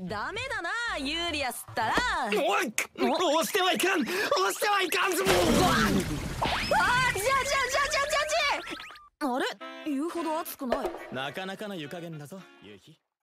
ダメだなユウディアスったら。おい押してはいかん。押してはいかんぞ。もうあじゃじゃじゃじゃじゃじゃあれ？言うほど熱くない。なかなかの湯加減だぞ遊飛。